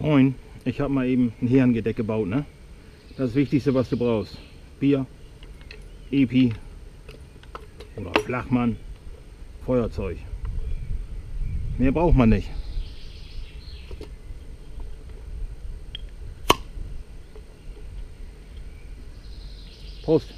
Moin, ich habe mal eben ein Herrengedeck gebaut, ne? Das Wichtigste, was du brauchst. Bier, Epi oder Flachmann, Feuerzeug. Mehr braucht man nicht. Prost.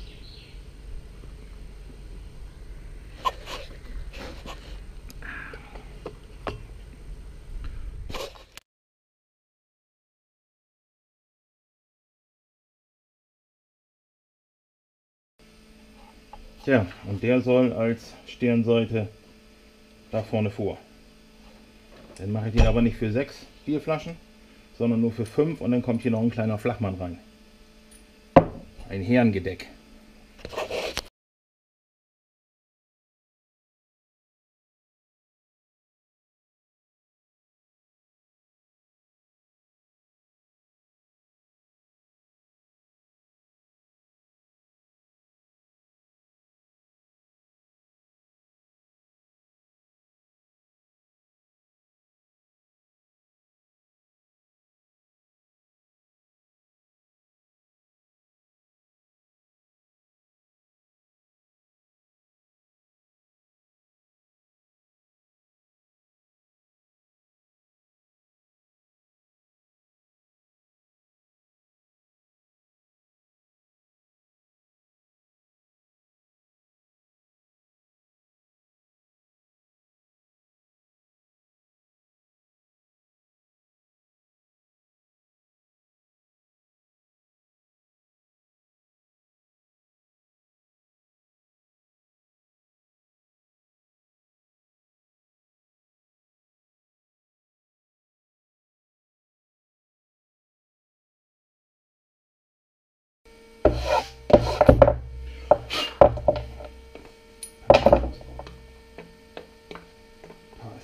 Tja, und der soll als Stirnseite da vorne vor. Dann mache ich den aber nicht für sechs Bierflaschen, sondern nur für fünf und dann kommt hier noch ein kleiner Flachmann rein. Ein Herrengedeck.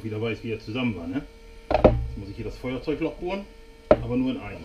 auch wieder weiß, wie er zusammen war. Ne? Jetzt muss ich hier das Feuerzeugloch bohren, aber nur in einen.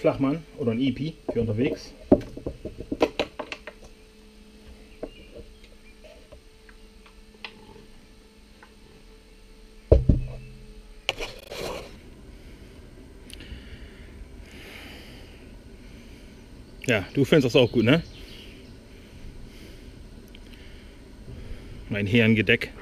Flachmann oder ein EP für unterwegs. Ja, du findest das auch gut, ne? Mein Herrengedeck.